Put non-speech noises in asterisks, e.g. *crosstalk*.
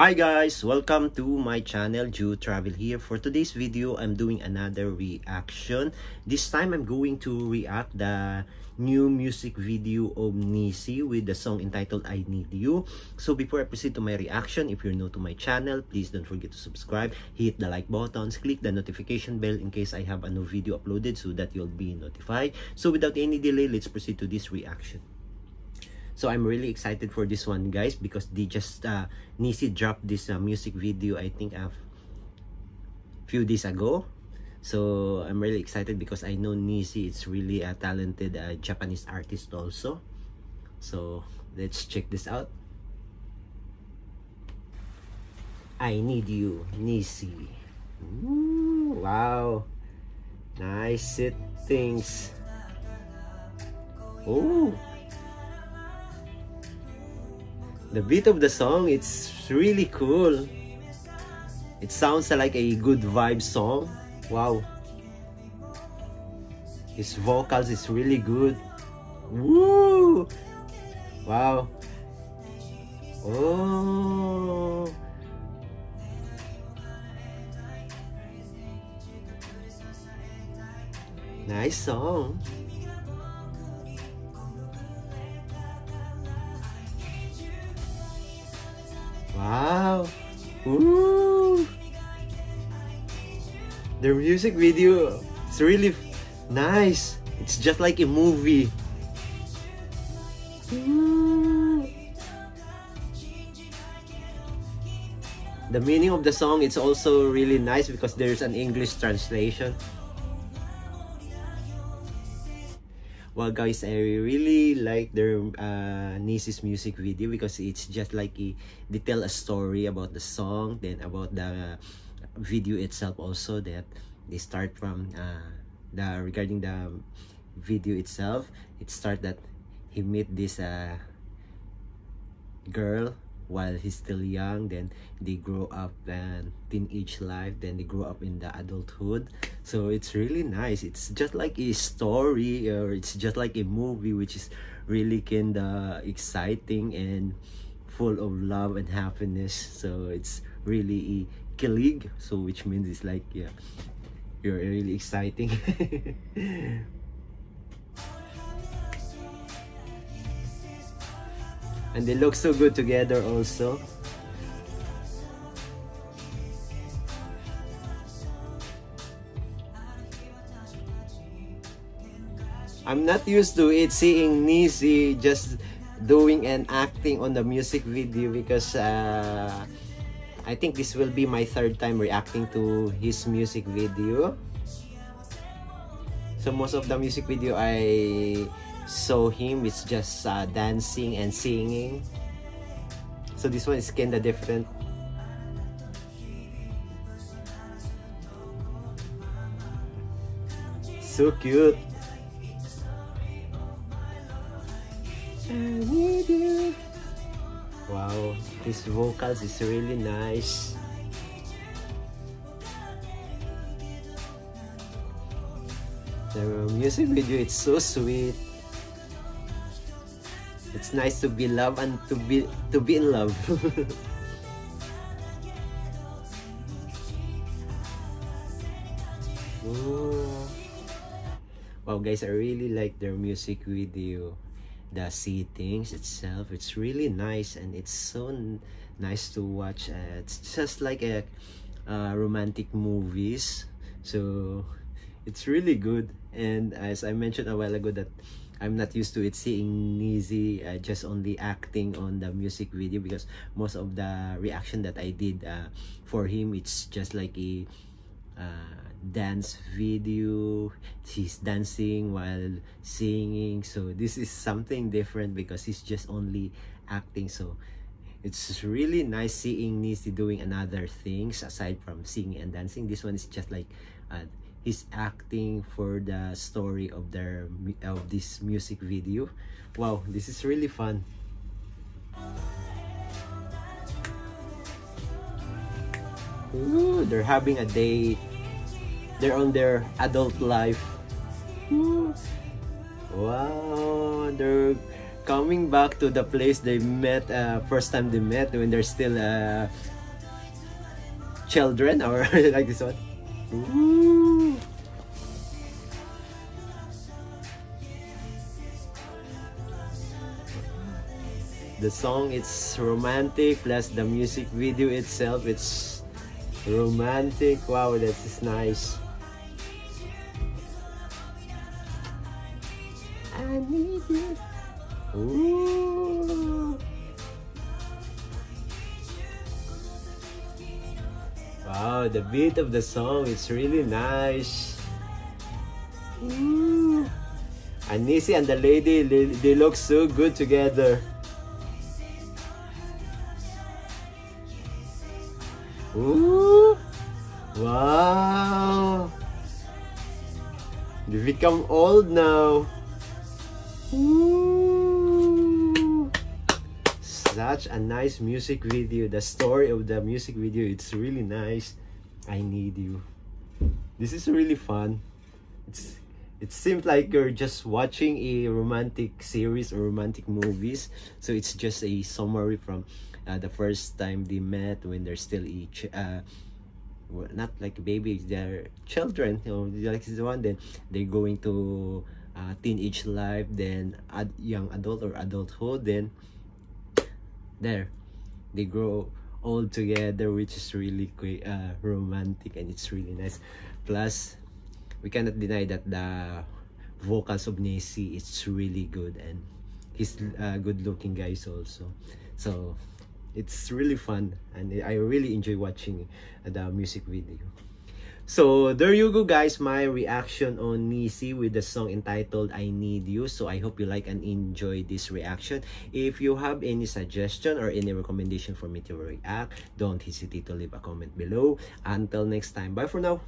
Hi guys! Welcome to my channel, Jew Travel here. For today's video, I'm doing another reaction. This time, I'm going to react the new music video of Nisi with the song entitled I Need You. So before I proceed to my reaction, if you're new to my channel, please don't forget to subscribe, hit the like buttons, click the notification bell in case I have a new video uploaded so that you'll be notified. So without any delay, let's proceed to this reaction. So I'm really excited for this one guys because they just uh, Nissy dropped this uh, music video I think a few days ago. So I'm really excited because I know Nissy is really a talented uh, Japanese artist also. So let's check this out. I need you, Nissy. Ooh, wow. Nice things. Oh. The beat of the song it's really cool. It sounds like a good vibe song. Wow. His vocals is really good. Woo! wow. Oh. Nice song Wow. Ooh. The music video, it's really nice. It's just like a movie. The meaning of the song, it's also really nice because there's an English translation. Well guys i really like their uh niece's music video because it's just like a, they tell a story about the song then about the video itself also that they start from uh the regarding the video itself. It start that he meet this uh girl while he's still young then they grow up and teenage life then they grow up in the adulthood. So it's really nice. It's just like a story or it's just like a movie which is really kind of exciting and full of love and happiness. So it's really a kilig so which means it's like yeah you're really exciting *laughs* and they look so good together also I'm not used to it seeing Nissy just doing and acting on the music video because uh, I think this will be my third time reacting to his music video. So most of the music video I So him is just uh, dancing and singing. So this one is kinda different. So cute. Wow, this vocals is really nice. The music video it's so sweet. It's nice to be loved and to be to be in love. *laughs* wow guys, I really like their music video. The settings itself, it's really nice and it's so nice to watch. Uh, it's just like a uh, romantic movies. So it's really good. And as I mentioned a while ago that I'm not used to it seeing Nissy uh, just only acting on the music video because most of the reaction that I did uh, for him it's just like a uh, dance video. He's dancing while singing. So this is something different because he's just only acting. So it's really nice seeing Nissy doing another things aside from singing and dancing. This one is just like uh, he's acting for the story of their of this music video wow this is really fun Ooh, they're having a date they're on their adult life Ooh. wow they're coming back to the place they met uh, first time they met when they're still uh, children or *laughs* like this one Ooh. The song it's romantic plus the music video itself it's romantic wow that is nice I need you Ooh. Wow, the beat of the song it's really nice. Ooh. And and the lady, they, they look so good together. Ooh. Wow. They become old now. Ooh. Such a nice music video. The story of the music video, it's really nice. I need you. This is really fun. It's it seems like you're just watching a romantic series or romantic movies. So it's just a summary from uh, the first time they met when they're still each uh, not like babies, they're children. You know, like this one. Then they're going to uh, teenage life, then ad young adult or adulthood. Then there, they grow all together, which is really uh, romantic and it's really nice. Plus, we cannot deny that the vocals of Nissy it's really good and he's uh, good looking guys also so it's really fun and I really enjoy watching the music video. So there you go guys my reaction on Nissy with the song entitled I Need You. So I hope you like and enjoy this reaction. If you have any suggestion or any recommendation for me to react don't hesitate to leave a comment below. Until next time. Bye for now